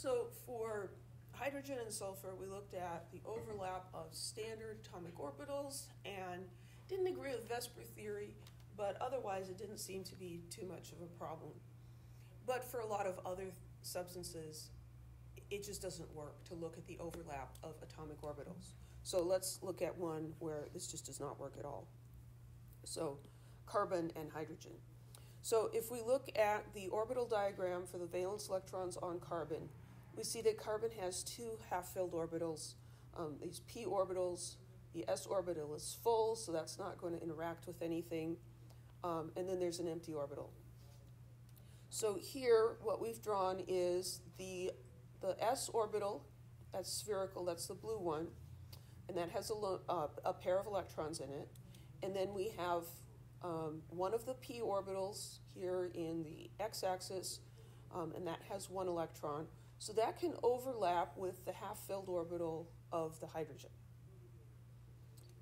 So for hydrogen and sulfur, we looked at the overlap of standard atomic orbitals and didn't agree with VSEPR theory, but otherwise it didn't seem to be too much of a problem. But for a lot of other substances, it just doesn't work to look at the overlap of atomic orbitals. So let's look at one where this just does not work at all. So carbon and hydrogen. So if we look at the orbital diagram for the valence electrons on carbon, we see that carbon has two half-filled orbitals, um, these p orbitals. The s orbital is full, so that's not going to interact with anything. Um, and then there's an empty orbital. So here, what we've drawn is the, the s orbital, that's spherical, that's the blue one, and that has a, uh, a pair of electrons in it. And then we have um, one of the p orbitals here in the x axis, um, and that has one electron. So that can overlap with the half filled orbital of the hydrogen.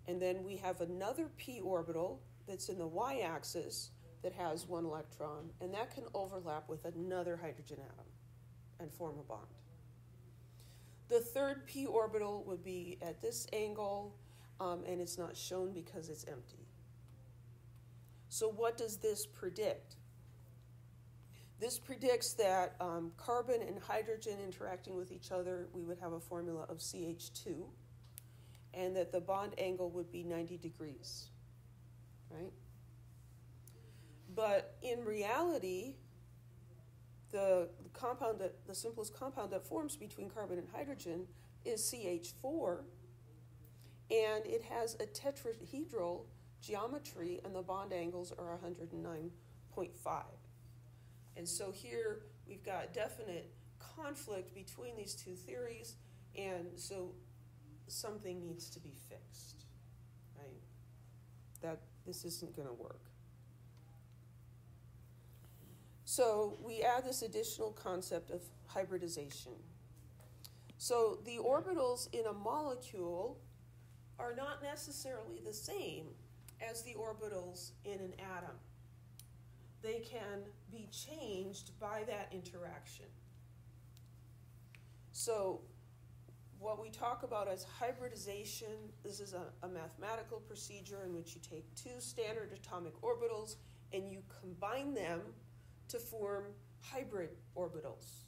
And then we have another p orbital that's in the y axis that has one electron, and that can overlap with another hydrogen atom and form a bond. The third p orbital would be at this angle, um, and it's not shown because it's empty. So, what does this predict? This predicts that um, carbon and hydrogen interacting with each other, we would have a formula of CH2, and that the bond angle would be 90 degrees, right? But in reality, the, compound that the simplest compound that forms between carbon and hydrogen is CH4, and it has a tetrahedral geometry, and the bond angles are 109.5. And so here we've got definite conflict between these two theories, and so something needs to be fixed, right? That this isn't going to work. So we add this additional concept of hybridization. So the orbitals in a molecule are not necessarily the same as the orbitals in an atom they can be changed by that interaction. So, what we talk about as hybridization, this is a, a, mathematical procedure in which you take two standard atomic orbitals and you combine them to form hybrid orbitals.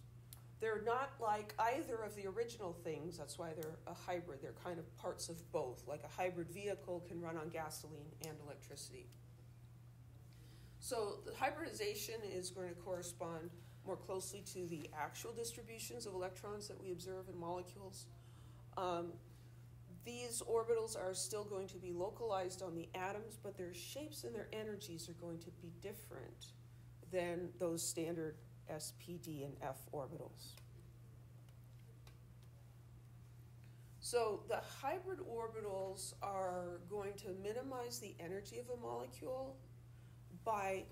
They're not like either of the original things, that's why they're a hybrid. They're kind of parts of both, like a hybrid vehicle can run on gasoline and electricity. So the hybridization is going to correspond more closely to the actual distributions of electrons that we observe in molecules. Um, these orbitals are still going to be localized on the atoms, but their shapes and their energies are going to be different than those standard s, p, d, and f orbitals. So the hybrid orbitals are going to minimize the energy of a molecule by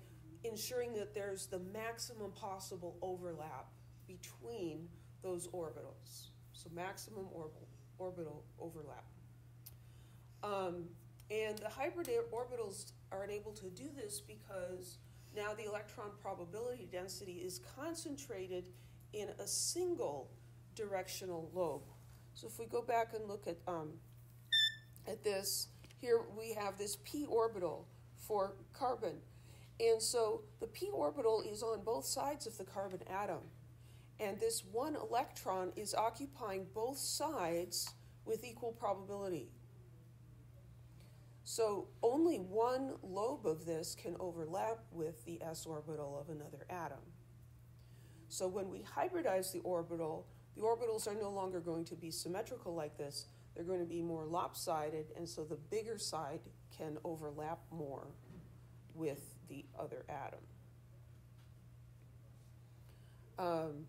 ensuring that there's the maximum possible overlap between those orbitals. So, maximum orbital, orbital overlap. Um, and the hybrid orbitals are able to do this because now the electron probability density is concentrated in a single directional lobe. So if we go back and look at, um, at this, here we have this p orbital for carbon. And so the p orbital is on both sides of the carbon atom. And this one electron is occupying both sides with equal probability. So only one lobe of this can overlap with the s orbital of another atom. So when we hybridize the orbital, the orbitals are no longer going to be symmetrical like this. They're going to be more lopsided, and so the bigger side can overlap more with the other atom. Um,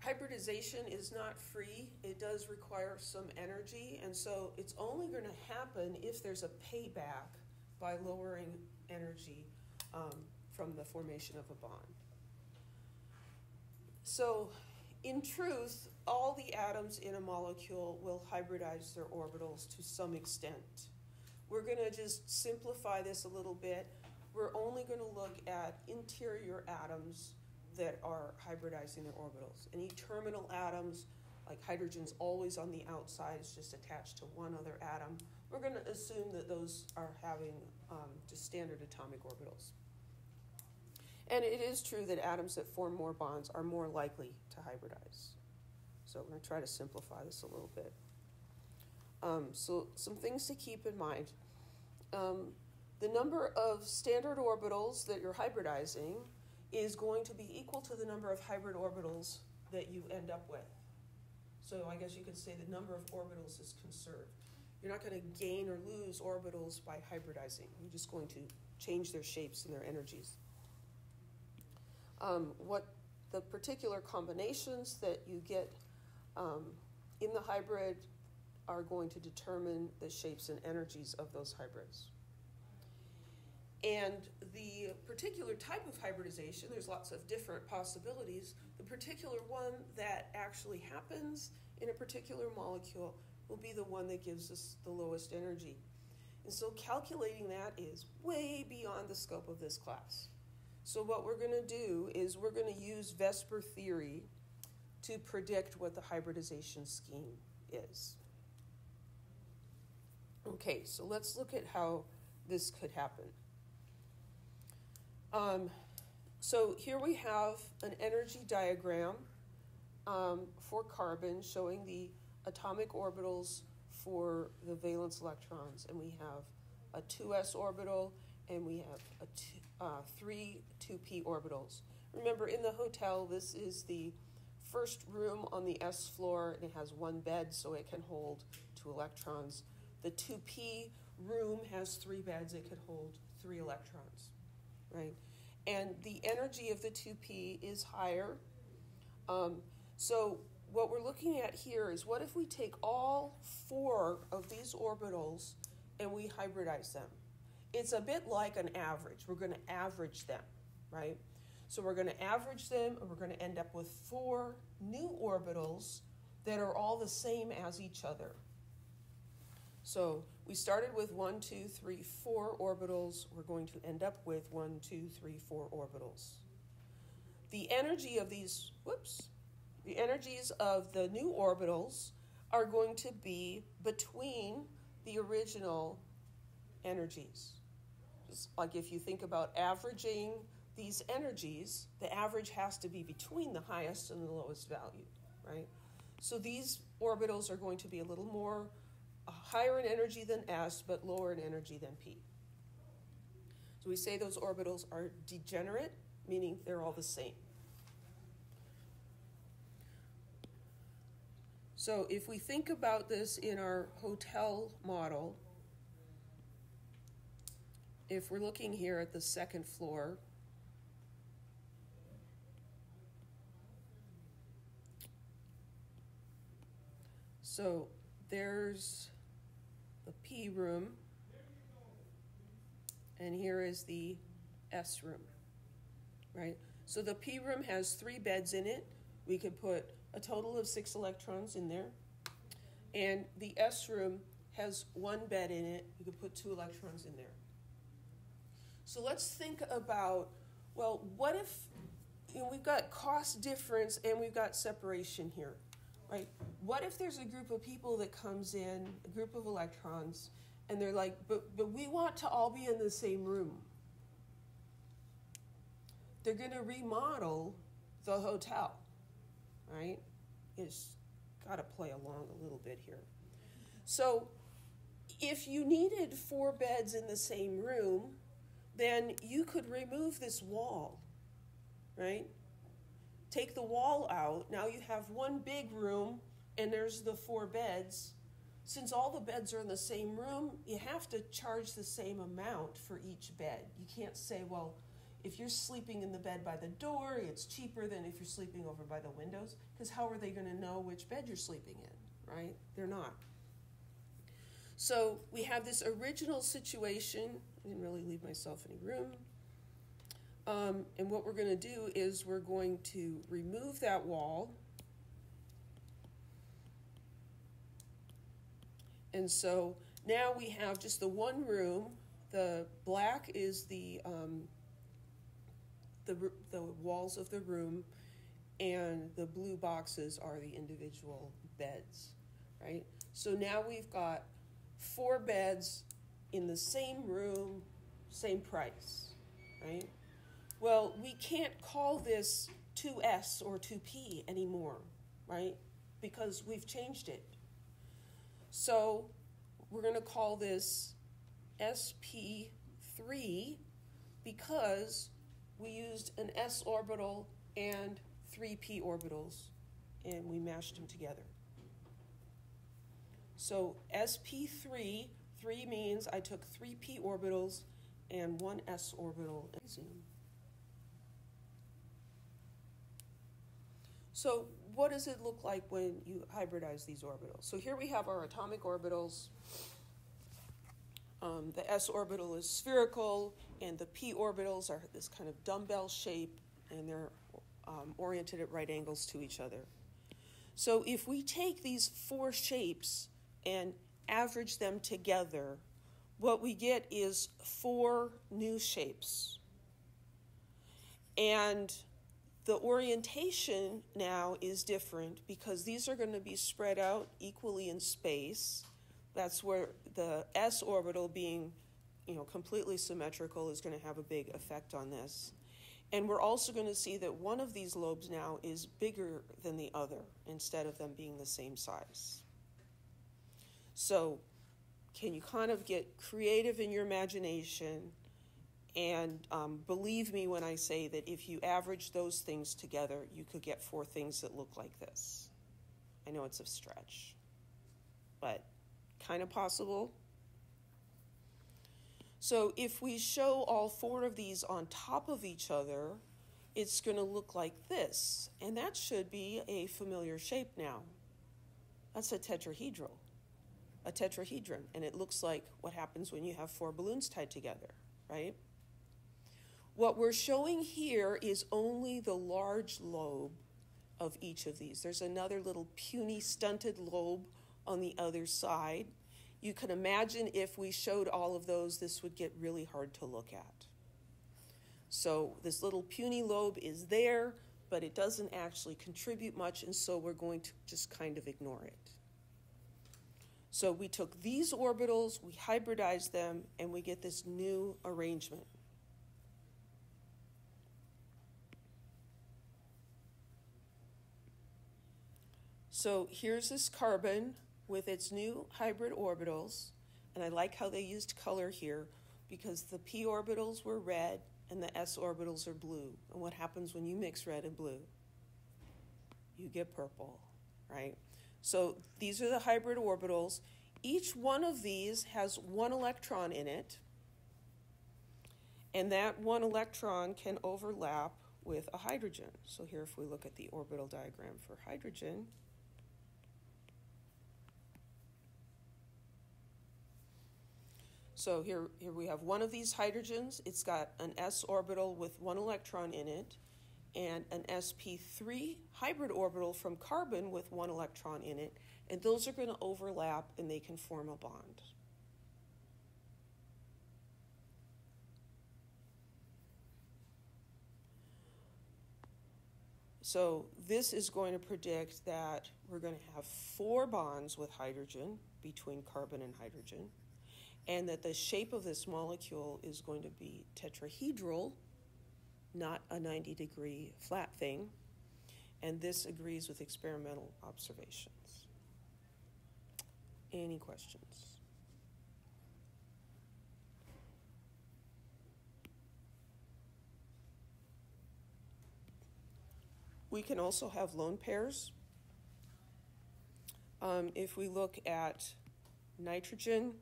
hybridization is not free. It does require some energy, and so it's only going to happen if there's a payback by lowering energy um, from the formation of a bond. So, in truth, all the atoms in a molecule will hybridize their orbitals to some extent. We're going to just simplify this a little bit. We're only going to look at interior atoms that are hybridizing their orbitals. Any terminal atoms, like hydrogen's always on the outside, it's just attached to one other atom. We're going to assume that those are having um, just standard atomic orbitals. And it is true that atoms that form more bonds are more likely to hybridize. So we're going to try to simplify this a little bit. Um, so, some things to keep in mind. Um, the number of standard orbitals that you're hybridizing is going to be equal to the number of hybrid orbitals that you end up with. So, I guess you could say the number of orbitals is conserved. You're not going to gain or lose orbitals by hybridizing, you're just going to change their shapes and their energies. Um, what the particular combinations that you get um, in the hybrid are going to determine the shapes and energies of those hybrids. And the particular type of hybridization, there's lots of different possibilities. The particular one that actually happens in a particular molecule will be the one that gives us the lowest energy. And so calculating that is way beyond the scope of this class. So what we're going to do is we're going to use VSEPR theory to predict what the hybridization scheme is. Okay, so let's look at how this could happen. Um, so here we have an energy diagram um, for carbon showing the atomic orbitals for the valence electrons, and we have a 2s orbital and we have a two, uh, three 2p orbitals. Remember, in the hotel, this is the first room on the S floor, and it has one bed, so it can hold two electrons. The 2p room has three beds, it could hold three electrons, right? And the energy of the 2p is higher. Um, so, what we're looking at here is what if we take all four of these orbitals and we hybridize them? It's a bit like an average. We're going to average them, right? So we're going to average them and we're going to end up with four new orbitals that are all the same as each other. So we started with one, two, three, four orbitals. We're going to end up with one, two, three, four orbitals. The energy of these, whoops, the energies of the new orbitals are going to be between the original energies. Just like if you think about averaging these energies, the average has to be between the highest and the lowest value, right? So these orbitals are going to be a little more higher in energy than S, but lower in energy than P. So we say those orbitals are degenerate, meaning they're all the same. So if we think about this in our hotel model, if we're looking here at the second floor, so there's the P room, and here is the S room, right? So the P room has three beds in it. We could put a total of six electrons in there. And the S room has one bed in it. You could put two electrons in there. So let's think about well, what if you know, we've got cost difference and we've got separation here, right? What if there's a group of people that comes in, a group of electrons, and they're like, but, but we want to all be in the same room? They're going to remodel the hotel, right? It's got to play along a little bit here. So if you needed four beds in the same room, then you could remove this wall, right? Take the wall out. Now you have one big room and there's the four beds. Since all the beds are in the same room, you have to charge the same amount for each bed. You can't say, well, if you're sleeping in the bed by the door, it's cheaper than if you're sleeping over by the windows, because how are they going to know which bed you're sleeping in, right? They're not. So we have this original situation I didn't really leave myself any room. Um, and what we're going to do is we're going to remove that wall. And so now we have just the one room. The black is the um, the, the walls of the room, and the blue boxes are the individual beds, right? So now we've got four beds in the same room, same price, right? Well, we can't call this 2S or 2P anymore, right? Because we've changed it. So we're going to call this SP3 because we used an s orbital and three p orbitals and we mashed them together. So sp3, 3 means I took three p orbitals and one s orbital and zoom. So what does it look like when you hybridize these orbitals? So here we have our atomic orbitals. Um, the s orbital is spherical, and the p orbitals are this kind of dumbbell shape, and they're um, oriented at right angles to each other. So if we take these four shapes and average them together, what we get is four new shapes. And the orientation now is different because these are going to be spread out equally in space. That's where the s orbital being you know, completely symmetrical is going to have a big effect on this. And we're also going to see that one of these lobes now is bigger than the other instead of them being the same size. So, can you kind of get creative in your imagination? And um, believe me when I say that if you average those things together, you could get four things that look like this. I know it's a stretch, but kind of possible. So if we show all four of these on top of each other, it's going to look like this. And that should be a familiar shape now. That's a tetrahedral, a tetrahedron. And it looks like what happens when you have four balloons tied together, right? What we're showing here is only the large lobe of each of these. There's another little puny stunted lobe on the other side you can imagine if we showed all of those, this would get really hard to look at. So this little puny lobe is there, but it doesn't actually contribute much, and so we're going to just kind of ignore it. So we took these orbitals, we hybridized them, and we get this new arrangement. So here's this carbon with its new hybrid orbitals, and I like how they used color here because the p orbitals were red and the s orbitals are blue. And what happens when you mix red and blue? You get purple, right? So these are the hybrid orbitals. Each one of these has one electron in it, and that one electron can overlap with a hydrogen. So here, if we look at the orbital diagram for hydrogen, So here, here we have one of these hydrogens. It's got an s orbital with one electron in it, and an sp3 hybrid orbital from carbon with one electron in it, and those are going to overlap and they can form a bond. So this is going to predict that we're going to have four bonds with hydrogen between carbon and hydrogen and that the shape of this molecule is going to be tetrahedral, not a 90 degree flat thing. And this agrees with experimental observations. Any questions? We can also have lone pairs. Um, if we look at nitrogen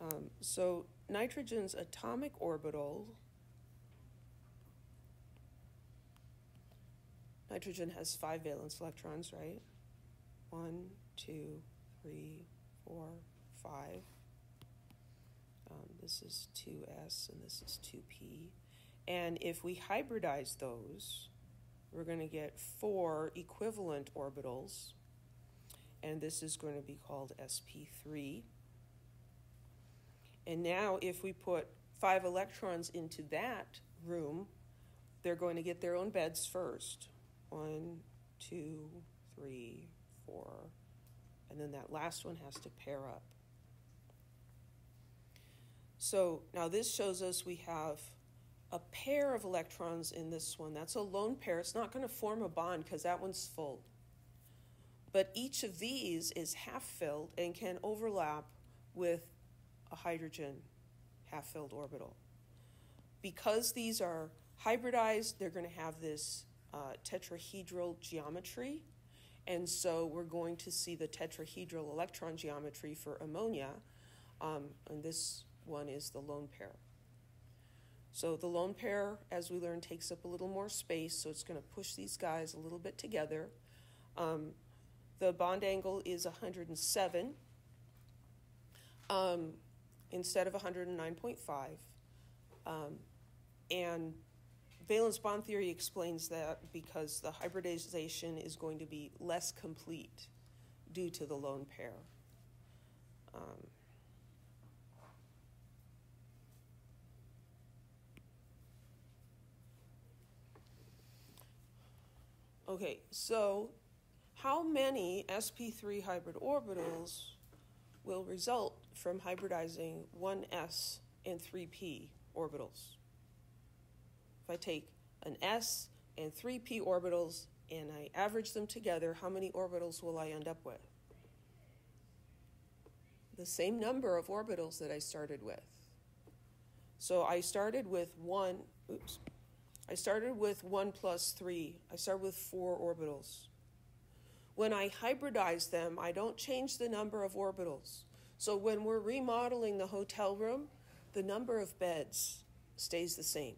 um, so nitrogen's atomic orbital, nitrogen has five valence electrons, right? One, two, three, four, five. Um, this is 2s and this is 2p. And if we hybridize those, we're going to get four equivalent orbitals, and this is going to be called sp3. And now, if we put five electrons into that room, they're going to get their own beds first. One, two, three, four, and then that last one has to pair up. So now this shows us we have a pair of electrons in this one. That's a lone pair. It's not going to form a bond because that one's full. But each of these is half filled and can overlap with a hydrogen half filled orbital. Because these are hybridized, they're going to have this uh, tetrahedral geometry. And so we're going to see the tetrahedral electron geometry for ammonia. Um, and this one is the lone pair. So the lone pair, as we learned, takes up a little more space, so it's going to push these guys a little bit together. Um, the bond angle is 107 um, instead of 109.5. Um, and valence bond theory explains that because the hybridization is going to be less complete due to the lone pair. Um, okay, so how many sp3 hybrid orbitals will result from hybridizing 1s and 3p orbitals? If I take an s and 3p orbitals and I average them together, how many orbitals will I end up with? The same number of orbitals that I started with. So I started with one, oops, I started with one plus three. I started with four orbitals. When I hybridize them, I don't change the number of orbitals. So when we're remodeling the hotel room, the number of beds stays the same.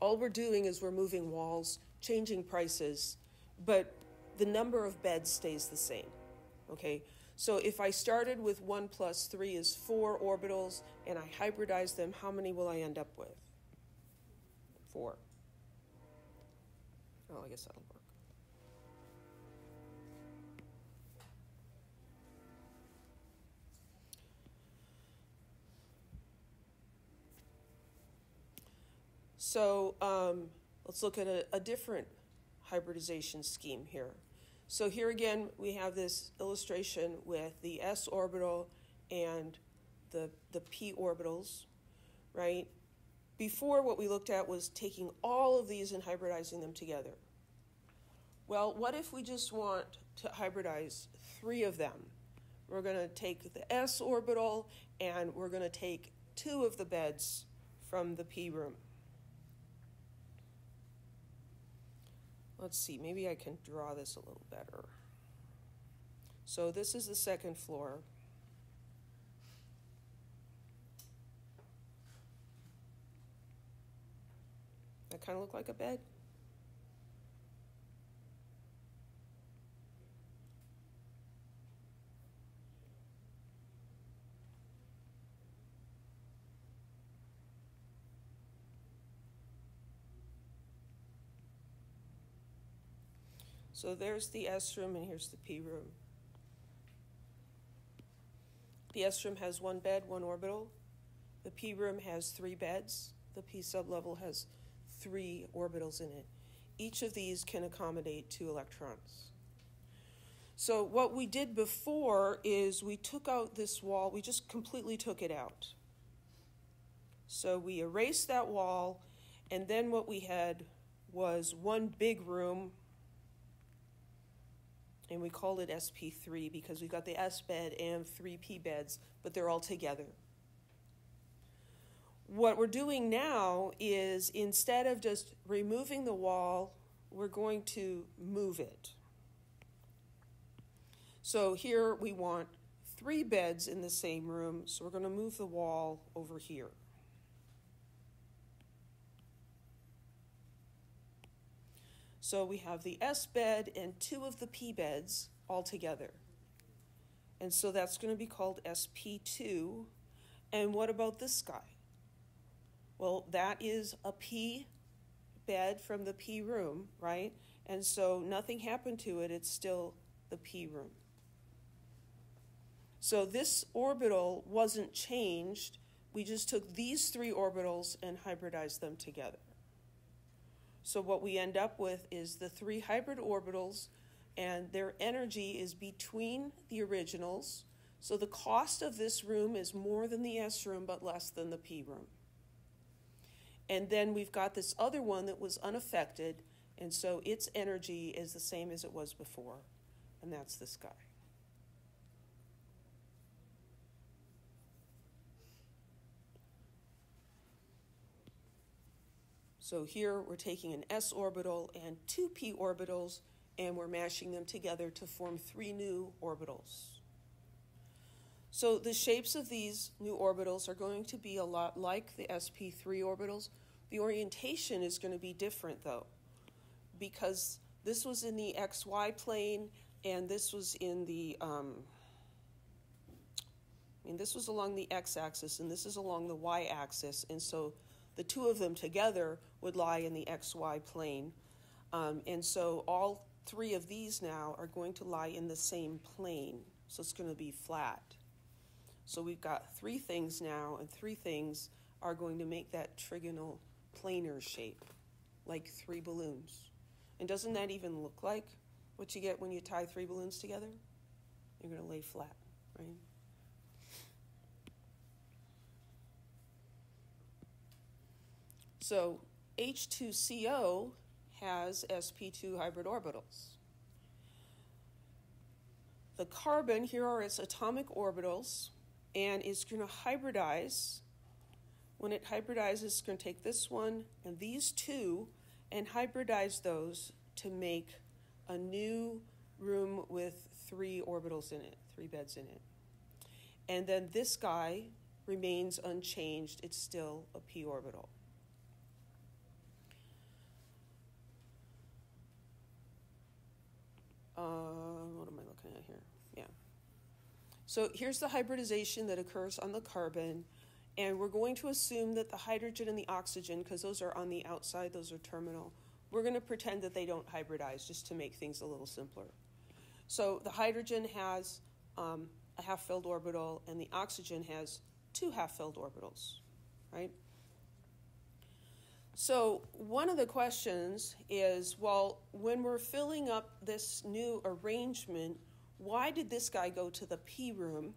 All we're doing is we're moving walls, changing prices, but the number of beds stays the same. Okay? So if I started with 1 plus 3 is 4 orbitals and I hybridize them, how many will I end up with? 4. Oh, I guess that'll work. So um, let's look at a, a different hybridization scheme here. So here again, we have this illustration with the s orbital and the, the p orbitals, right? Before, what we looked at was taking all of these and hybridizing them together. Well, what if we just want to hybridize three of them? We're going to take the s orbital and we're going to take two of the beds from the p room. Let's see, maybe I can draw this a little better. So this is the second floor. That kind of look like a bed. So there's the S room and here's the P room. The S room has one bed, one orbital. The P room has three beds. The P sublevel has three orbitals in it. Each of these can accommodate two electrons. So what we did before is we took out this wall, we just completely took it out. So we erased that wall, and then what we had was one big room and we called it SP3 because we've got the S bed and three P beds, but they're all together. What we're doing now is instead of just removing the wall, we're going to move it. So here we want three beds in the same room, so we're going to move the wall over here. So we have the S bed and two of the P beds all together. And so that's going to be called SP2. And what about this guy? Well, that is a P bed from the P room, right? And so nothing happened to it, it's still the P room. So this orbital wasn't changed we just took these three orbitals and hybridized them together. So what we end up with is the three hybrid orbitals, and their energy is between the originals. So the cost of this room is more than the S room, but less than the P room. And then we've got this other one that was unaffected, and so its energy is the same as it was before, and that's this guy. So here we're taking an s orbital and two p orbitals and we're mashing them together to form three new orbitals. So the shapes of these new orbitals are going to be a lot like the sp3 orbitals. The orientation is going to be different though, because this was in the xy plane and this was in the, um, I mean, this was along the x axis and this is along the y axis, and so the two of them together would lie in the xy plane. Um, and so all three of these now are going to lie in the same plane. So it's going to be flat. So we've got three things now, and three things are going to make that trigonal planar shape, like three balloons. And doesn't that even look like what you get when you tie three balloons together? You're going to lay flat, right? So H2CO has sp2 hybrid orbitals. The carbon, here are its atomic orbitals, and is going to hybridize. When it hybridizes, it's going to take this one and these two and hybridize those to make a new room with three orbitals in it, three beds in it. And then this guy remains unchanged, it's still a p orbital. Uh, what am I looking at here? Yeah. So here's the hybridization that occurs on the carbon, and we're going to assume that the hydrogen and the oxygen, because those are on the outside, those are terminal, we're going to pretend that they don't hybridize just to make things a little simpler. So the hydrogen has um, a half filled orbital, and the oxygen has two half filled orbitals, right? So, one of the questions is well, when we're filling up this new arrangement, why did this guy go to the P room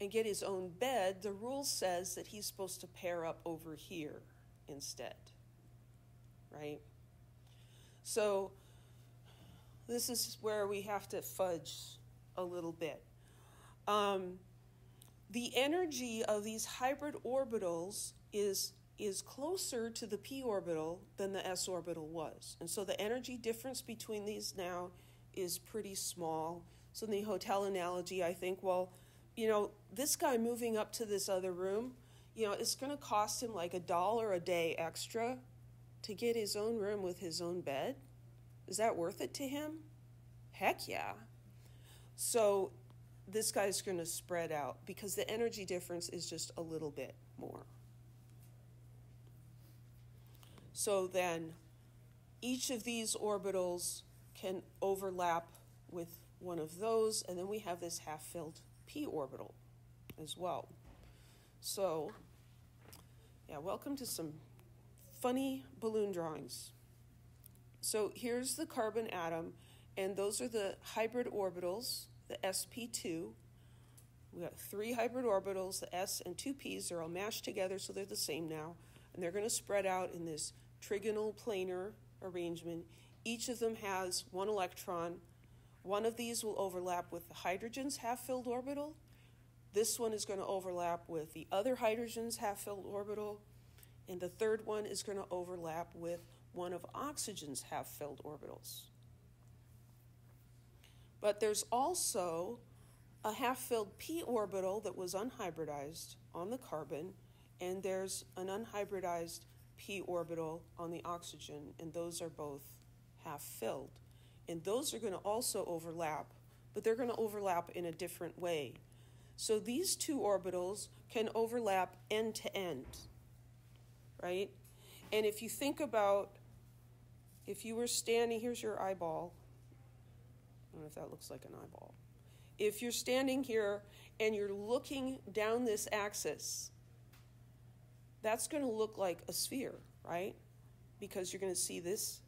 and get his own bed? The rule says that he's supposed to pair up over here instead, right? So, this is where we have to fudge a little bit. Um, the energy of these hybrid orbitals is is closer to the p orbital than the s orbital was. And so the energy difference between these now is pretty small. So in the hotel analogy, I think, well, you know, this guy moving up to this other room, you know, it's going to cost him like a dollar a day extra to get his own room with his own bed. Is that worth it to him? Heck yeah. So this guy's going to spread out because the energy difference is just a little bit more. So then each of these orbitals can overlap with one of those, and then we have this half filled p orbital as well. So, yeah, welcome to some funny balloon drawings. So here's the carbon atom, and those are the hybrid orbitals, the sp2. We got three hybrid orbitals, the s and two p's. They're all mashed together, so they're the same now, and they're going to spread out in this trigonal planar arrangement. Each of them has one electron. One of these will overlap with the hydrogen's half filled orbital. This one is going to overlap with the other hydrogen's half filled orbital. And the third one is going to overlap with one of oxygen's half filled orbitals. But there's also a half filled p orbital that was unhybridized on the carbon, and there's an unhybridized p orbital on the oxygen, and those are both half filled. And those are going to also overlap, but they're going to overlap in a different way. So these two orbitals can overlap end to end, right? And if you think about, if you were standing, here's your eyeball. I don't know if that looks like an eyeball. If you're standing here and you're looking down this axis, that's going to look like a sphere, right? Because you're going to see this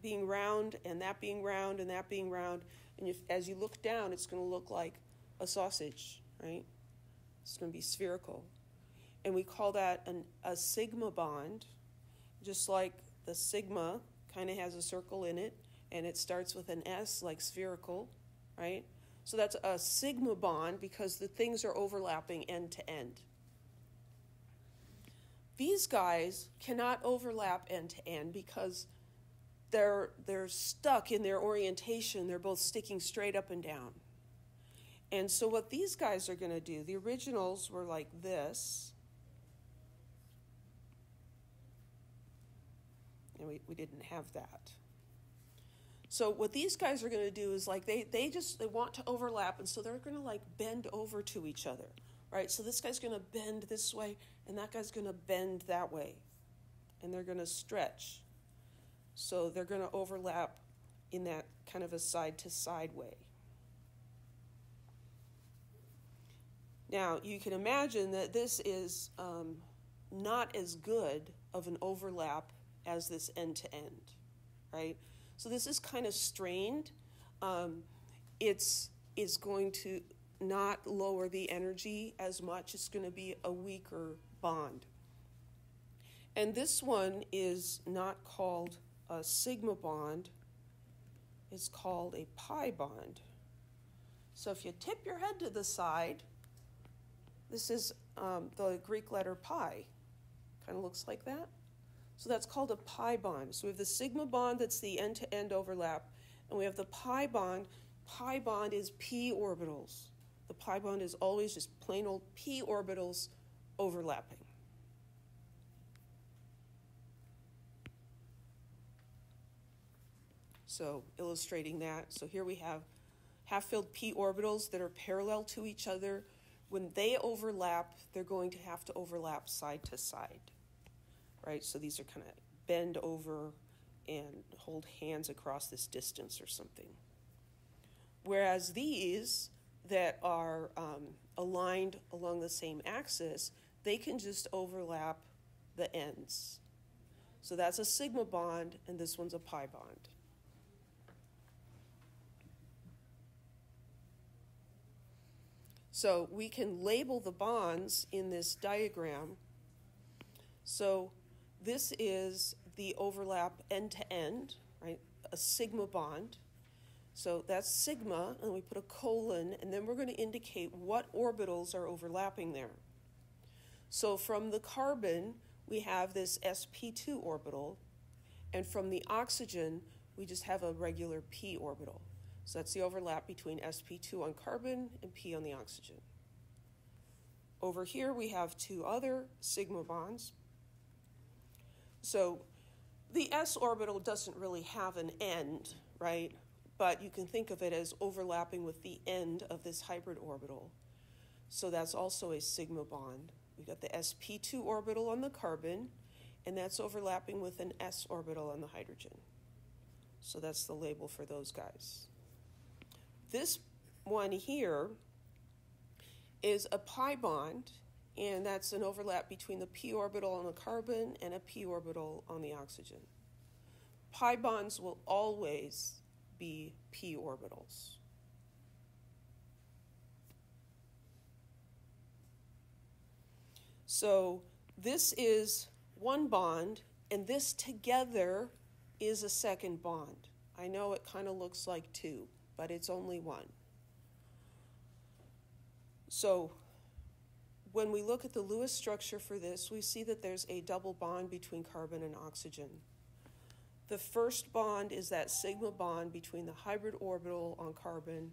being round and that being round and that being round. And if, as you look down, it's going to look like a sausage, right? It's going to be spherical. And we call that an, a sigma bond, just like the sigma kind of has a circle in it, and it starts with an S like spherical, right? So that's a sigma bond because the things are overlapping end to end. These guys cannot overlap end to end because they're, they're stuck in their orientation. They're both sticking straight up and down. And so, what these guys are going to do, the originals were like this. And we, we didn't have that. So what these guys are going to do is like they, they just they want to overlap and so they're going to like bend over to each other right so this guy's going to bend this way and that guy's going to bend that way and they're going to stretch so they're going to overlap in that kind of a side to side way now you can imagine that this is um, not as good of an overlap as this end to end right so this is kind of strained. Um, it's is going to not lower the energy as much. It's going to be a weaker bond. And this one is not called a sigma bond. It's called a pi bond. So if you tip your head to the side, this is um, the Greek letter pi. Kind of looks like that. So that's called a pi bond. So we have the sigma bond that's the end to end overlap, and we have the pi bond. Pi bond is p orbitals. The pi bond is always just plain old p orbitals overlapping. So illustrating that, so here we have half-filled p orbitals that are parallel to each other. When they overlap, they're going to have to overlap side to side right? So these are kind of bend over and hold hands across this distance or something. Whereas these that are um, aligned along the same axis, they can just overlap the ends. So that's a sigma bond, and this one's a pi bond. So we can label the bonds in this diagram. So this is the overlap end to end, right? A sigma bond. So that's sigma, and we put a colon, and then we're going to indicate what orbitals are overlapping there. So from the carbon, we have this sp2 orbital, and from the oxygen, we just have a regular p orbital. So that's the overlap between sp2 on carbon and p on the oxygen. Over here, we have two other sigma bonds, so the s orbital doesn't really have an end, right? But you can think of it as overlapping with the end of this hybrid orbital. So that's also a sigma bond. We've got the sp2 orbital on the carbon, and that's overlapping with an s orbital on the hydrogen. So that's the label for those guys. This one here is a pi bond, and that's an overlap between the p orbital on the carbon and a p orbital on the oxygen. Pi bonds will always be p orbitals. So this is one bond, and this together is a second bond. I know it kind of looks like two, but it's only one. So when we look at the Lewis structure for this, we see that there's a double bond between carbon and oxygen. The first bond is that sigma bond between the hybrid orbital on carbon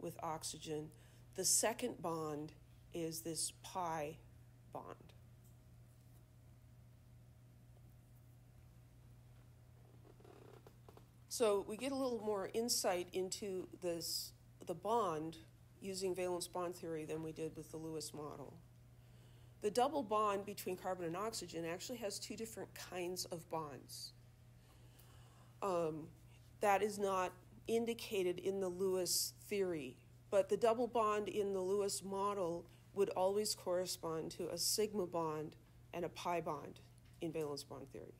with oxygen. The second bond is this pi bond. So we get a little more insight into this the bond using valence bond theory than we did with the Lewis model. The double bond between carbon and oxygen actually has two different kinds of bonds. Um, that is not indicated in the Lewis theory, but the double bond in the Lewis model would always correspond to a sigma bond and a pi bond in valence bond theory.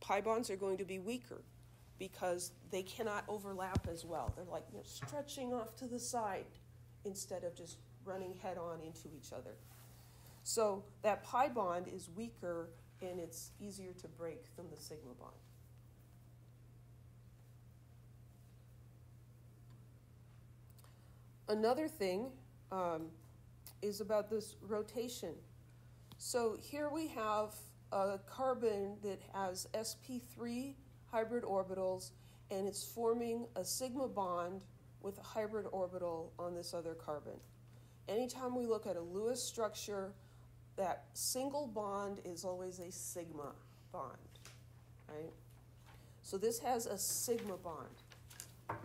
Pi bonds are going to be weaker because they cannot overlap as well. They're like you know, stretching off to the side instead of just running head on into each other. So that pi bond is weaker and it's easier to break than the sigma bond. Another thing um, is about this rotation. So here we have a carbon that has sp3 hybrid orbitals and it's forming a sigma bond with a hybrid orbital on this other carbon. Anytime we look at a Lewis structure, that single bond is always a sigma bond, right? So this has a sigma bond.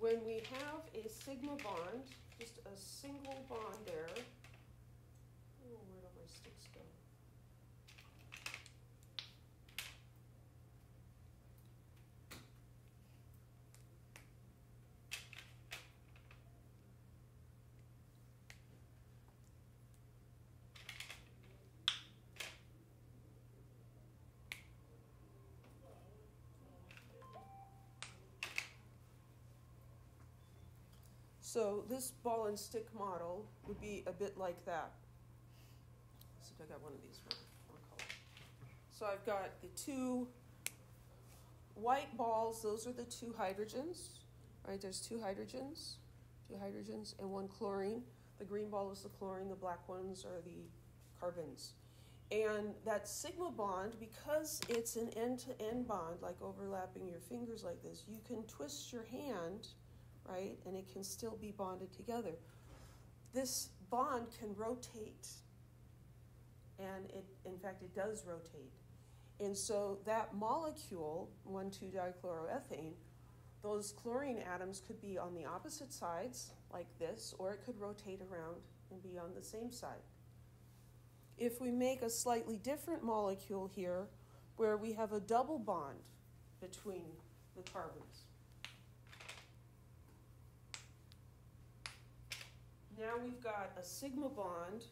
When we have a sigma bond, just a single bond there, oh, where do my sticks go? So this ball and stick model would be a bit like that. If I got one of these for color. So I've got the two white balls, those are the two hydrogens, right? There's two hydrogens, two hydrogens, and one chlorine. The green ball is the chlorine, the black ones are the carbons. And that sigma bond, because it's an end to end bond, like overlapping your fingers like this, you can twist your hand right? And it can still be bonded together. This bond can rotate, and it, in fact, it does rotate. And so that molecule, 1 2 dichloroethane, those chlorine atoms could be on the opposite sides, like this, or it could rotate around and be on the same side. If we make a slightly different molecule here, where we have a double bond between the carbons, now we've got a sigma bond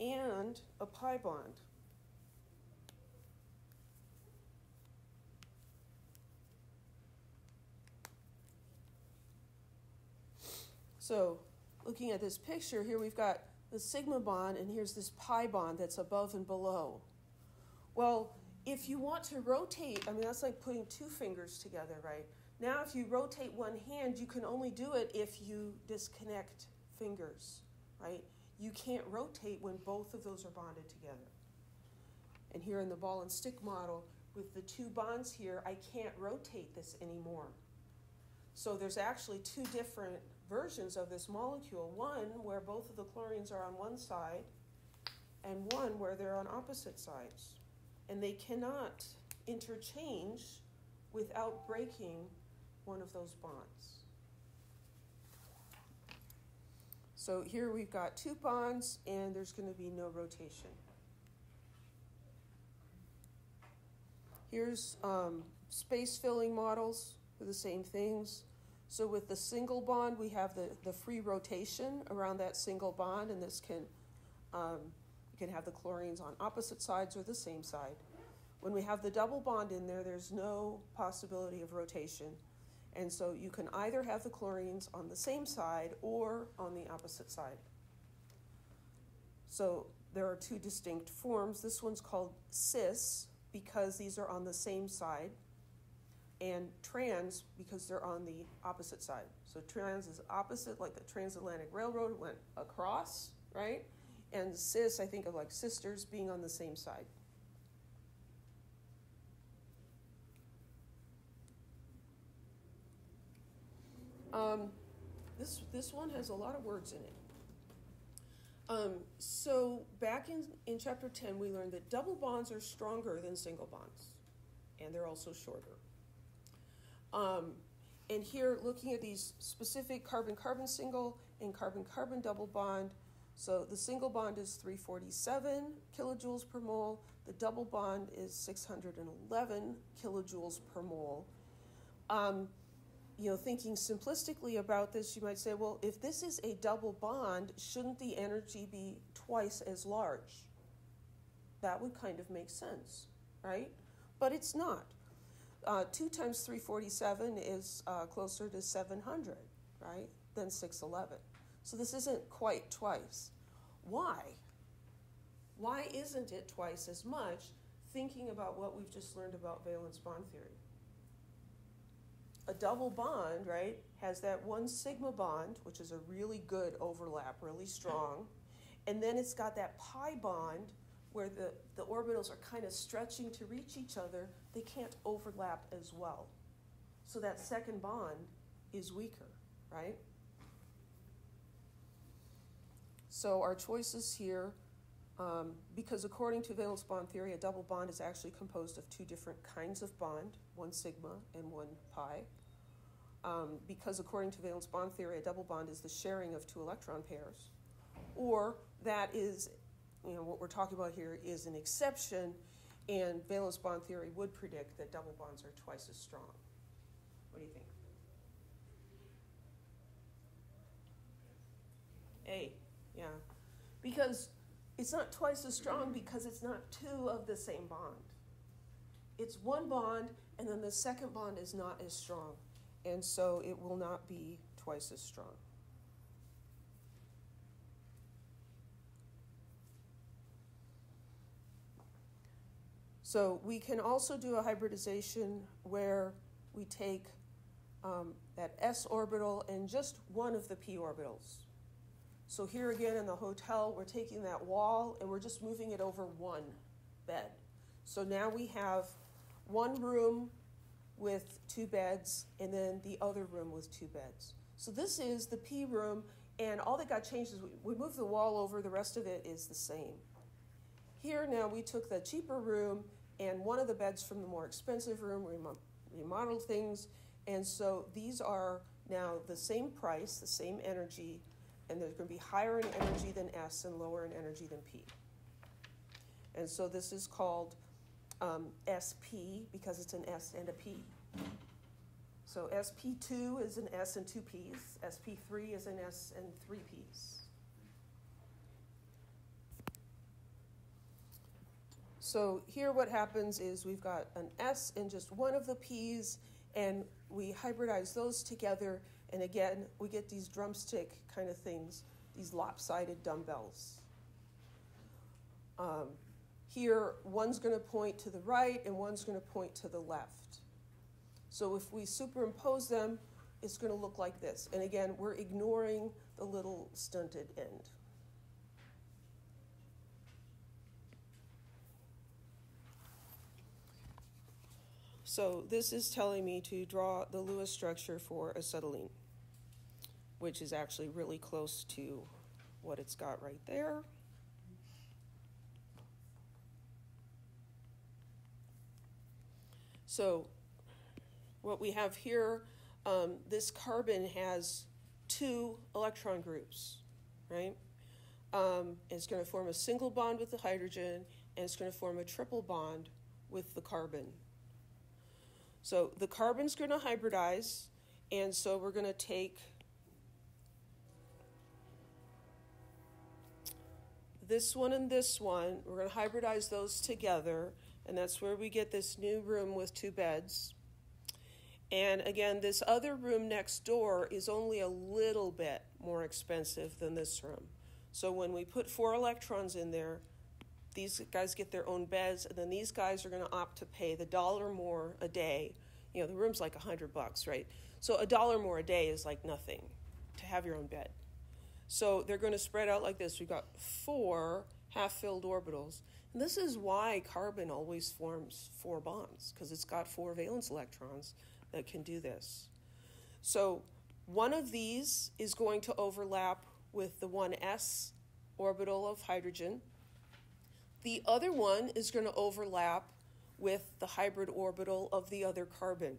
and a pi bond. So, looking at this picture, here we've got the sigma bond, and here's this pi bond that's above and below. Well, if you want to rotate, I mean, that's like putting two fingers together, right? Now, if you rotate one hand, you can only do it if you disconnect fingers, right? You can't rotate when both of those are bonded together. And here in the ball and stick model, with the two bonds here, I can't rotate this anymore. So there's actually two different versions of this molecule one where both of the chlorines are on one side, and one where they're on opposite sides. And they cannot interchange without breaking one of those bonds. So here we've got two bonds and there's going to be no rotation. Here's um, space filling models for the same things. So with the single bond, we have the, the free rotation around that single bond, and this can um, you can have the chlorines on opposite sides or the same side. When we have the double bond in there, there's no possibility of rotation. And so you can either have the chlorines on the same side or on the opposite side. So there are two distinct forms. This one's called cis because these are on the same side, and trans because they're on the opposite side. So trans is opposite, like the transatlantic railroad went across, right? And cis, I think of like sisters being on the same side. Um, this, this one has a lot of words in it. Um, so back in, in chapter 10, we learned that double bonds are stronger than single bonds, and they're also shorter. Um, and here, looking at these specific carbon-carbon single and carbon-carbon double bond, so the single bond is 347 kilojoules per mole, the double bond is 611 kilojoules per mole, Um, you know, thinking simplistically about this, you might say, well, if this is a double bond, shouldn't the energy be twice as large? That would kind of make sense, right? But it's not. Uh, 2 times 347 is uh, closer to 700, right, than 611. So this isn't quite twice. Why? Why isn't it twice as much thinking about what we've just learned about valence bond theory? A double bond, right, has that one sigma bond, which is a really good overlap, really strong, and then it's got that pi bond where the, the orbitals are kind of stretching to reach each other, they can't overlap as well. So that second bond is weaker, right? So our choices here um, because according to valence bond theory, a double bond is actually composed of two different kinds of bond, one sigma and one pi. Um, because according to valence bond theory, a double bond is the sharing of two electron pairs. Or that is, you know, what we're talking about here is an exception, and valence bond theory would predict that double bonds are twice as strong. What do you think? A, yeah. Because it's not twice as strong because it's not two of the same bond. It's one bond, and then the second bond is not as strong, and so it will not be twice as strong. So we can also do a hybridization where we take um, that s orbital and just one of the p orbitals. So here again in the hotel, we're taking that wall and we're just moving it over one bed. So now we have one room with two beds and then the other room with two beds. So this is the P room, and all that got changed is we, moved the wall over, the rest of it is the same. Here now we took the cheaper room and one of the beds from the more expensive room, we remodeled things, and so these are now the same price, the same energy, and they're going to be higher in energy than S and lower in energy than P. And so this is called um, SP because it's an S and a P. So SP2 is an S and two P's, SP3 is an S and three P's. So here what happens is we've got an S in just one of the P's, and we hybridize those together and again, we get these drumstick kind of things, these lopsided dumbbells. Um, here, one's going to point to the right and one's going to point to the left. So if we superimpose them, it's going to look like this. And again, we're ignoring the little stunted end. So this is telling me to draw the Lewis structure for acetylene which is actually really close to what it's got right there. So what we have here, um, this carbon has two electron groups, right? Um, it's going to form a single bond with the hydrogen, and it's going to form a triple bond with the carbon. So the carbon's going to hybridize, and so we're going to take this one and this one, we're going to hybridize those together, and that's where we get this new room with two beds. And again, this other room next door is only a little bit more expensive than this room. So when we put four electrons in there, these guys get their own beds, and then these guys are going to opt to pay the dollar more a day. You know, the room's like a hundred bucks, right? So a dollar more a day is like nothing to have your own bed. So they're going to spread out like this. We've got four half-filled orbitals. And this is why carbon always forms four bonds, because it's got four valence electrons that can do this. So one of these is going to overlap with the 1s orbital of hydrogen. The other one is going to overlap with the hybrid orbital of the other carbon.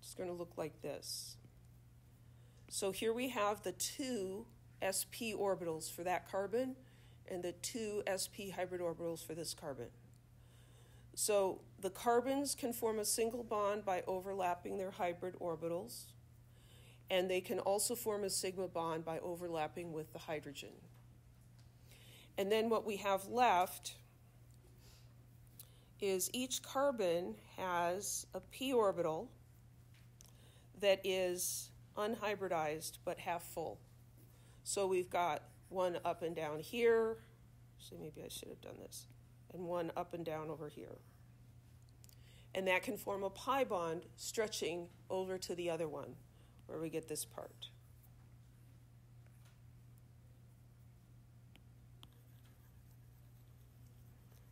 It's going to look like this. So here we have the two sp orbitals for that carbon and the two sp hybrid orbitals for this carbon. So the carbons can form a single bond by overlapping their hybrid orbitals, and they can also form a sigma bond by overlapping with the hydrogen. And then what we have left is each carbon has a p orbital that is unhybridized but half full. So we've got one up and down here. So maybe I should have done this. And one up and down over here. And that can form a pi bond stretching over to the other one, where we get this part.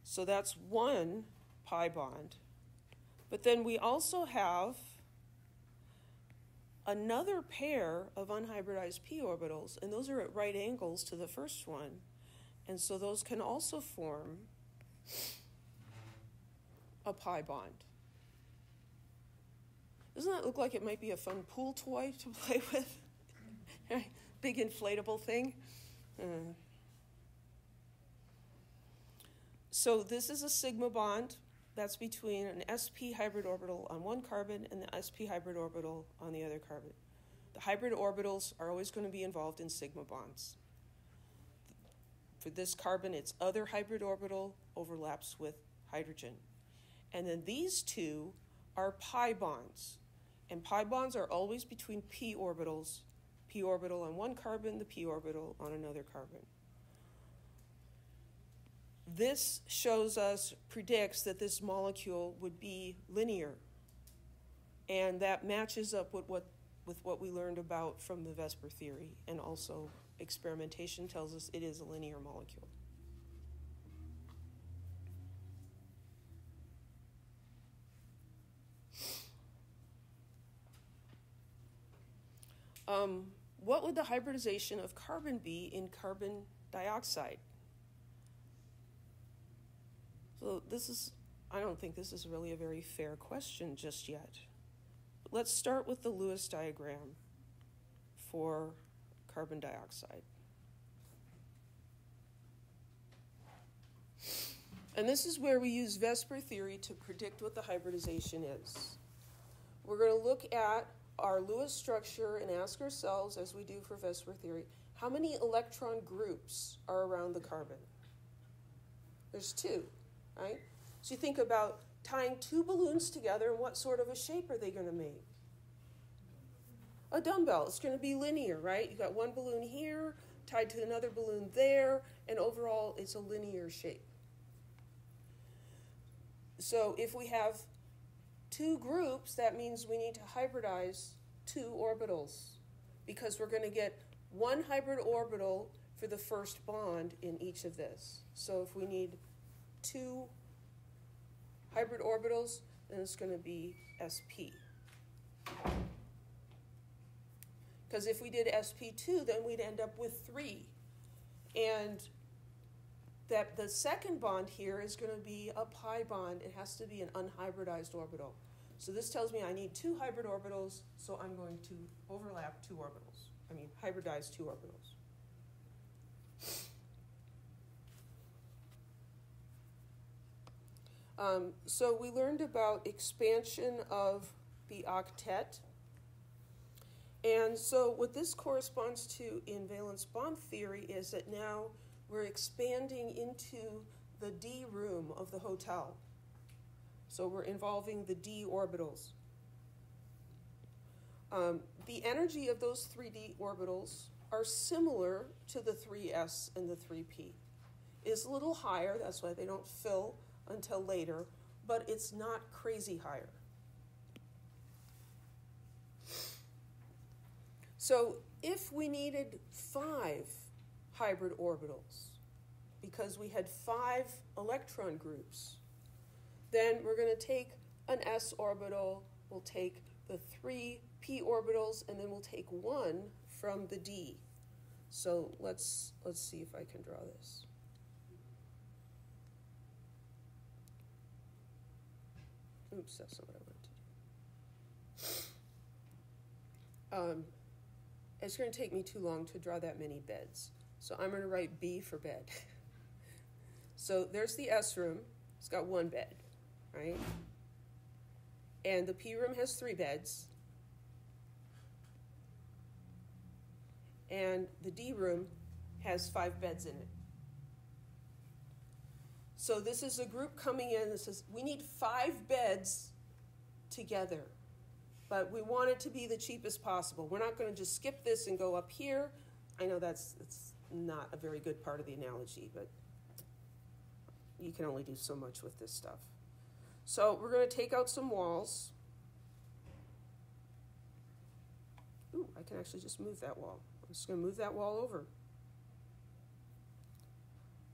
So that's one pi bond. But then we also have another pair of unhybridized p orbitals, and those are at right angles to the first one. And so those can also form a pi bond. Doesn't that look like it might be a fun pool toy to play with? Big inflatable thing. Uh. So this is a sigma bond that's between an sp hybrid orbital on one carbon and the sp hybrid orbital on the other carbon. The hybrid orbitals are always going to be involved in sigma bonds. For this carbon, its other hybrid orbital overlaps with hydrogen. And then these two are pi bonds. And pi bonds are always between p orbitals, p orbital on one carbon, the p orbital on another carbon. This shows us, predicts that this molecule would be linear. And that matches up with what, with what we learned about from the VSEPR theory. And also, experimentation tells us it is a linear molecule. Um, what would the hybridization of carbon be in carbon dioxide? So this is, I don't think this is really a very fair question just yet. But let's start with the Lewis diagram for carbon dioxide. And this is where we use VSEPR theory to predict what the hybridization is. We're going to look at our Lewis structure and ask ourselves, as we do for VSEPR theory, how many electron groups are around the carbon? There's two right? So you think about tying two balloons together and what sort of a shape are they going to make? A dumbbell. It's going to be linear, right? You got one balloon here tied to another balloon there, and overall it's a linear shape. So if we have two groups, that means we need to hybridize two orbitals because we're going to get one hybrid orbital for the first bond in each of this. So if we need two hybrid orbitals, then it's going to be sp. Because if we did sp2, then we'd end up with three. And that the second bond here is going to be a pi bond. It has to be an unhybridized orbital. So this tells me I need two hybrid orbitals, so I'm going to overlap two orbitals. I mean, hybridize two orbitals. Um, so we learned about expansion of the octet. And so what this corresponds to in valence bond theory is that now we're expanding into the d room of the hotel. So we're involving the d orbitals. Um, the energy of those 3d orbitals are similar to the 3s and the 3p. Is a little higher, that's why they don't fill until later, but it's not crazy higher. So if we needed five hybrid orbitals, because we had five electron groups, then we're going to take an s orbital, we'll take the three p orbitals, and then we'll take one from the d. So let's let's see if I can draw this. Oops, that's not what I wanted to do. Um, it's going to take me too long to draw that many beds. So I'm going to write B for bed. so there's the S room. It's got one bed. right? And the p room has three beds. And the d room has five beds in it. So this is a group coming in that says we need five beds together, but we want it to be the cheapest possible. We're not going to just skip this and go up here. I know that's it's not a very good part of the analogy, but you can only do so much with this stuff. So we're going to take out some walls. Ooh, I can actually just move that wall. I'm just going to move that wall over.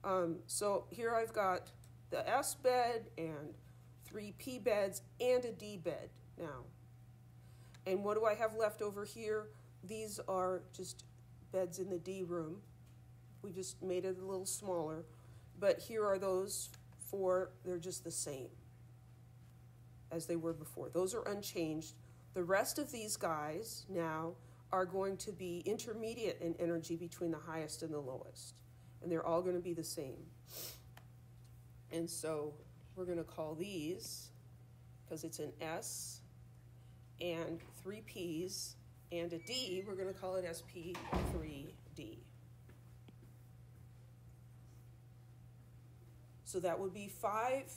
Um, so here I've got the S bed and three P beds and a D bed now. And what do I have left over here? These are just beds in the D room. We just made it a little smaller. But here are those four, they're just the same as they were before. Those are unchanged. The rest of these guys now are going to be intermediate in energy between the highest and the lowest. And they're all going to be the same. And so we're going to call these, because it's an S and three P's and a D, we're going to call it SP3D. So that would be five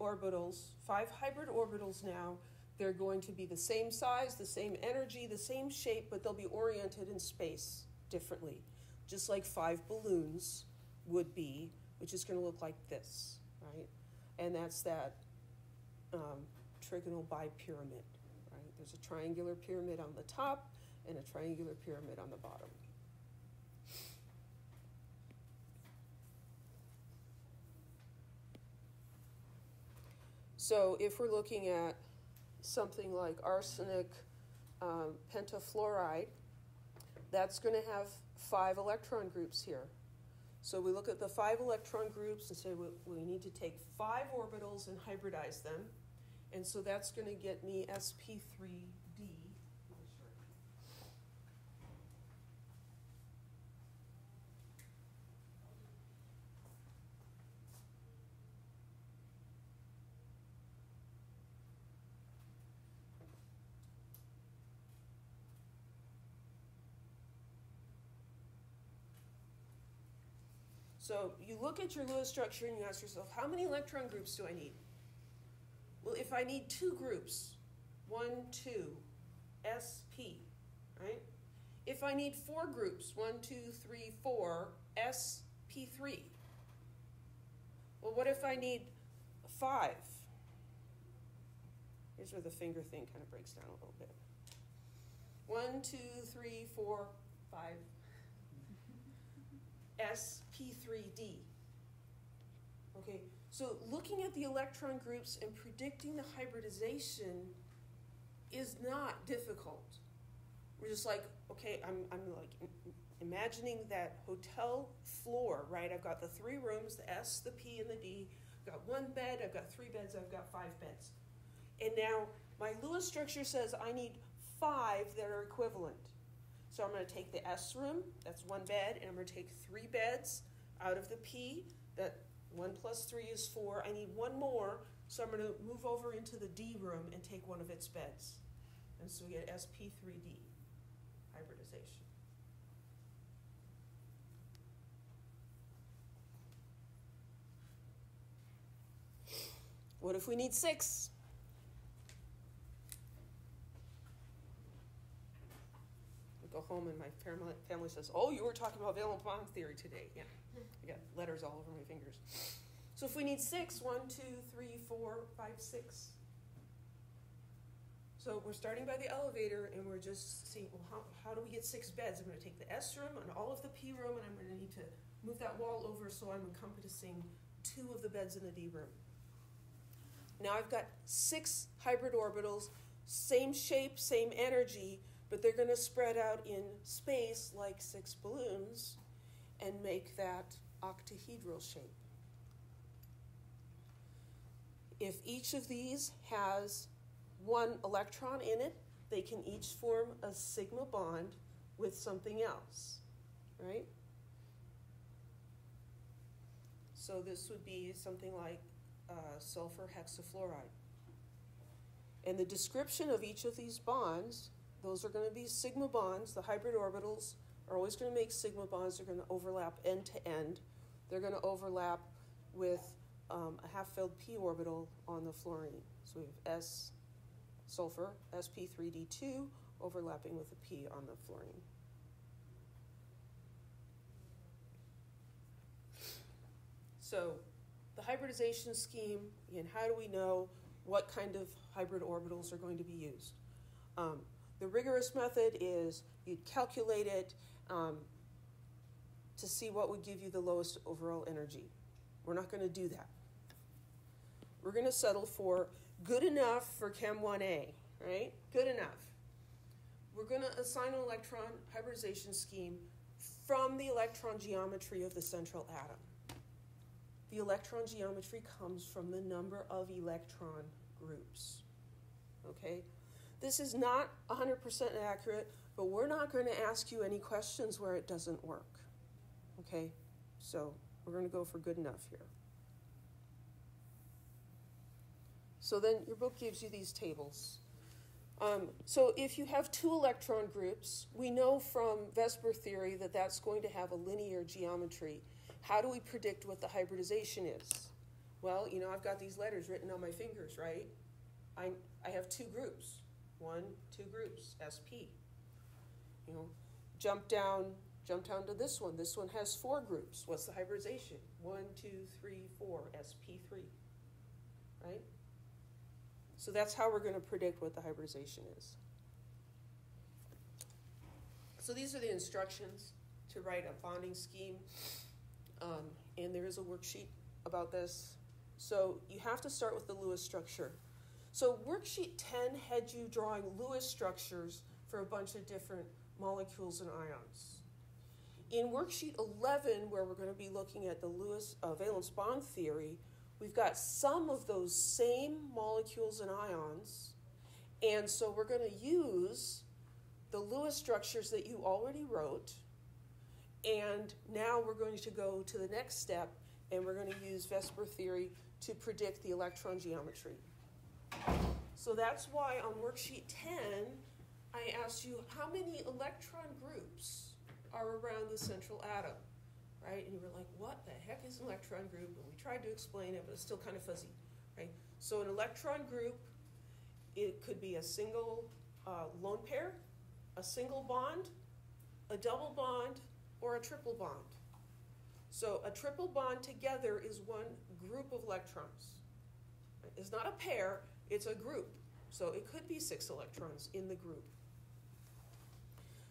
orbitals, five hybrid orbitals now. They're going to be the same size, the same energy, the same shape, but they'll be oriented in space differently, just like five balloons would be, which is going to look like this, right? And that's that um, trigonal bipyramid? There's a triangular pyramid on the top and a triangular pyramid on the bottom. So if we're looking at something like arsenic um, pentafluoride, that's going to have five electron groups here. So we look at the five electron groups and say we, we need to take five orbitals and hybridize them. And so that's going to get me SP3D. So you look at your Lewis structure and you ask yourself, how many electron groups do I need? Well, if I need two groups, one, two, SP, right? If I need four groups, one, two, three, four, SP3. Well, what if I need five? Here's where the finger thing kind of breaks down a little bit. One, two, three, four, five. SP3D. Okay, so looking at the electron groups and predicting the hybridization is not difficult. We're just like, okay, I'm, I'm like imagining that hotel floor, right? I've got the three rooms, the S, the P, and the D. I've got one bed, I've got three beds, I've got five beds. And now my Lewis structure says I need five that are equivalent. So I'm going to take the S room, that's one bed, and I'm going to take three beds out of the P, that 1 plus 3 is 4. I need one more, so I'm going to move over into the D room and take one of its beds. And so we get SP3D, hybridization. What if we need six? Go home and my family, family says, Oh, you were talking about valence bond theory today. Yeah, I got letters all over my fingers. So if we need six, one, two, three, four, five, six. So we're starting by the elevator and we're just seeing, well, how, how do we get six beds? I'm going to take the S room and all of the P room and I'm going to need to move that wall over so I'm encompassing two of the beds in the D room. Now I've got six hybrid orbitals, same shape, same energy, but they're going to spread out in space like six balloons and make that octahedral shape. If each of these has one electron in it, they can each form a sigma bond with something else, right? So this would be something like uh, sulfur hexafluoride. And the description of each of these bonds, those are going to be sigma bonds. The hybrid orbitals are always going to make sigma bonds. They're going to overlap end to end. They're going to overlap with um, a half-filled p orbital on the fluorine. So we have S sulfur, sp3d2, overlapping with a p on the fluorine. So the hybridization scheme, and how do we know what kind of hybrid orbitals are going to be used? Um, the rigorous method is you'd calculate it um, to see what would give you the lowest overall energy. We're not going to do that. We're going to settle for good enough for Chem 1A, right? Good enough. We're going to assign an electron hybridization scheme from the electron geometry of the central atom. The electron geometry comes from the number of electron groups. Okay? This is not 100% accurate, but we're not going to ask you any questions where it doesn't work. Okay? So we're going to go for good enough here. So then your book gives you these tables. Um, so if you have two electron groups, we know from VSEPR theory that that's going to have a linear geometry. How do we predict what the hybridization is? Well, you know, I've got these letters written on my fingers, right? I, I have two groups. One, two groups, SP. You know, jump down, jump down to this one. This one has four groups. What's the hybridization? One, two, three, four, SP3. Right? So that's how we're going to predict what the hybridization is. So these are the instructions to write a bonding scheme. Um, and there is a worksheet about this. So you have to start with the Lewis structure. So worksheet 10 had you drawing Lewis structures for a bunch of different molecules and ions. In worksheet 11, where we're going to be looking at the Lewis uh, valence bond theory, we've got some of those same molecules and ions, and so we're going to use the Lewis structures that you already wrote, and now we're going to go to the next step, and we're going to use VSEPR theory to predict the electron geometry. So that's why on worksheet 10, I asked you how many electron groups are around the central atom right? And you were like, what the heck is an electron group? And we tried to explain it, but it's still kind of fuzzy, right? So an electron group, it could be a single uh, lone pair, a single bond, a double bond, or a triple bond. So a triple bond together is one group of electrons. It's not a pair, it's a group. So it could be six electrons in the group.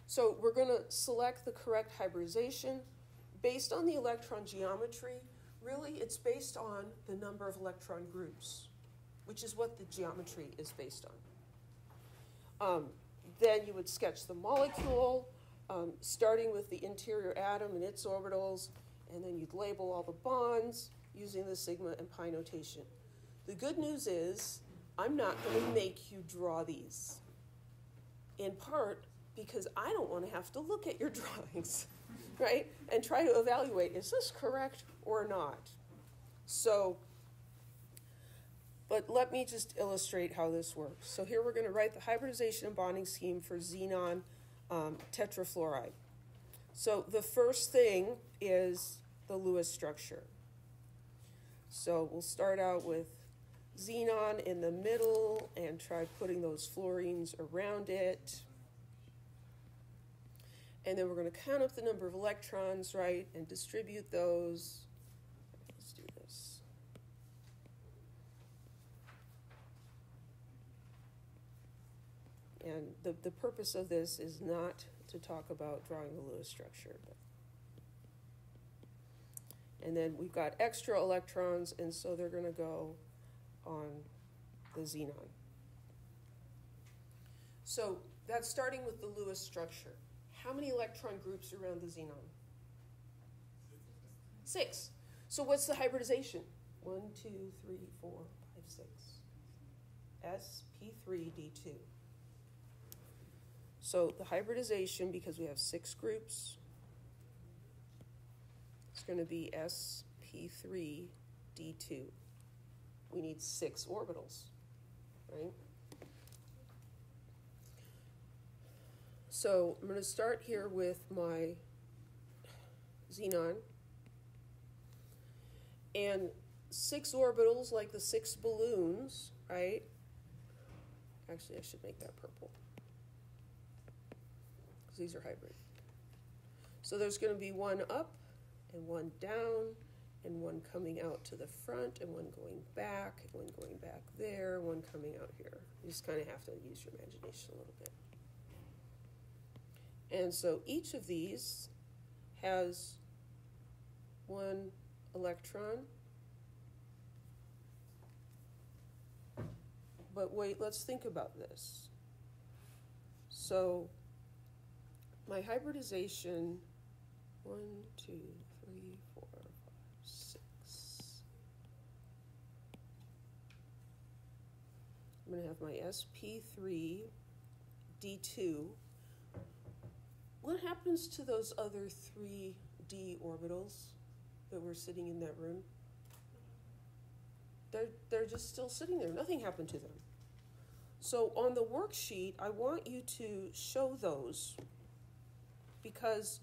So we're going to select the correct hybridization based on the electron geometry, really it's based on the number of electron groups, which is what the geometry is based on. Um, then you would sketch the molecule, um, starting with the interior atom and its orbitals, and then you'd label all the bonds using the sigma and pi notation. The good news is, I'm not going to make you draw these, in part because I don't want to have to look at your drawings right? And try to evaluate is this correct or not? So, but let me just illustrate how this works. So, here we're going to write the hybridization and bonding scheme for xenon um, tetrafluoride. So, the first thing is the Lewis structure. So, we'll start out with xenon in the middle and try putting those fluorines around it. And then we're going to count up the number of electrons, right, and distribute those. Let's do this. And the, the purpose of this is not to talk about drawing the Lewis structure. But. And then we've got extra electrons, and so they're going to go on the xenon. So that's starting with the Lewis structure. How many electron groups around the xenon? Six. So what's the hybridization? One, two, three, four, five, six. SP3D2. So the hybridization, because we have six groups, it's going to be SP3D2. We need six orbitals, right? So I'm going to start here with my xenon. And six orbitals, like the six balloons, right? Actually, I should make that purple. Because these are hybrid. So there's going to be one up and one down and one coming out to the front and one going back and one going back there, one coming out here. You just kind of have to use your imagination a little bit. And so each of these has one electron. But wait, let's think about this. So my hybridization, one, two, three, four, five, six. I'm going to have my sp3 d2 what happens to those other three d orbitals that were sitting in that room? They're, they're just still sitting there. Nothing happened to them. So on the worksheet, I want you to show those because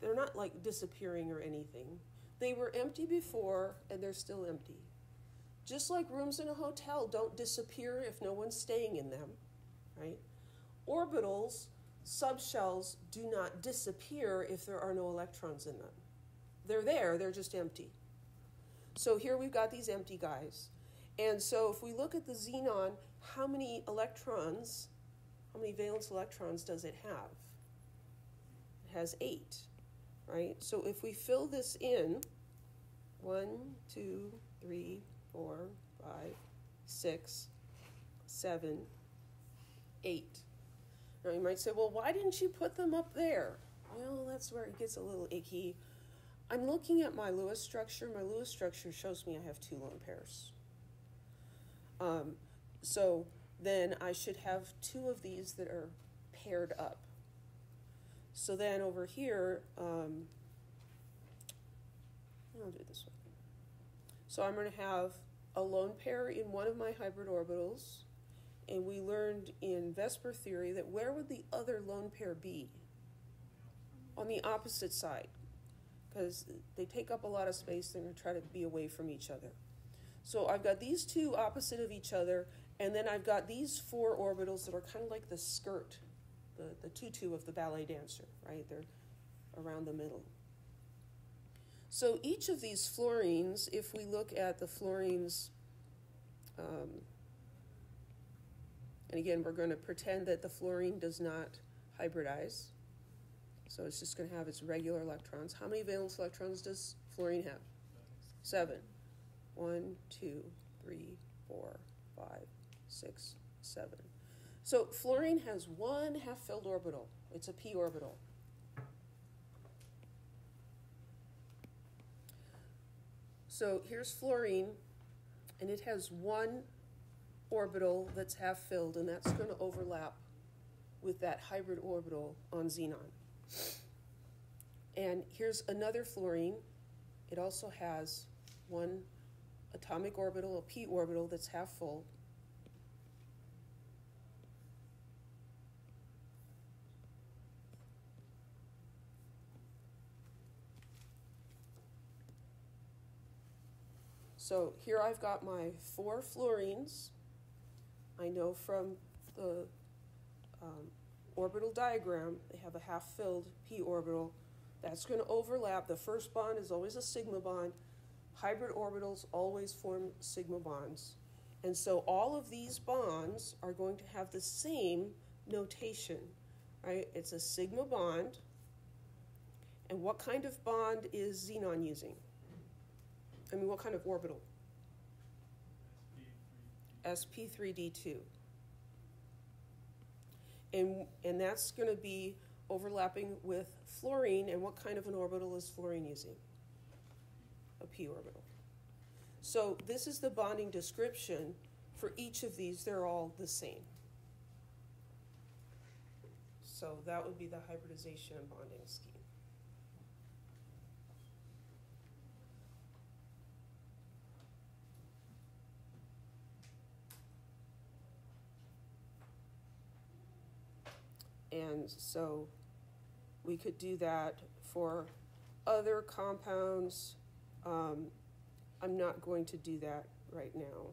they're not like disappearing or anything. They were empty before and they're still empty. Just like rooms in a hotel don't disappear if no one's staying in them, right? Orbitals subshells do not disappear if there are no electrons in them. They're there, they're just empty. So here we've got these empty guys. And so if we look at the xenon, how many electrons, how many valence electrons does it have? It has eight, right? So if we fill this in, one, two, three, four, five, six, seven, eight. Now you might say, well, why didn't you put them up there? Well, that's where it gets a little icky. I'm looking at my Lewis structure. My Lewis structure shows me I have two lone pairs. Um, so then I should have two of these that are paired up. So then over here, um, I'll do this. So I'm going to have a lone pair in one of my hybrid orbitals and we learned in VSEPR theory that where would the other lone pair be? On the opposite side, because they take up a lot of space. They're going to try to be away from each other. So I've got these two opposite of each other, and then I've got these four orbitals that are kind of like the skirt, the, the tutu of the ballet dancer, right? They're around the middle. So each of these fluorines, if we look at the fluorines, um, and again, we're going to pretend that the fluorine does not hybridize. So it's just going to have its regular electrons. How many valence electrons does fluorine have? Seven. One, two, three, four, five, six, seven. So fluorine has one half filled orbital. It's a p orbital. So here's fluorine, and it has one orbital that's half filled, and that's going to overlap with that hybrid orbital on xenon. And here's another fluorine. It also has one atomic orbital, a p orbital that's half full. So here I've got my four fluorines I know from the um, orbital diagram, they have a half-filled p orbital. That's going to overlap. The first bond is always a sigma bond. Hybrid orbitals always form sigma bonds. And so all of these bonds are going to have the same notation, right? It's a sigma bond. And what kind of bond is xenon using? I mean, what kind of orbital? sp3d2. And, and that's going to be overlapping with fluorine. And what kind of an orbital is fluorine using? A p orbital. So this is the bonding description for each of these. They're all the same. So that would be the hybridization and bonding scheme. And so we could do that for other compounds. Um, I'm not going to do that right now.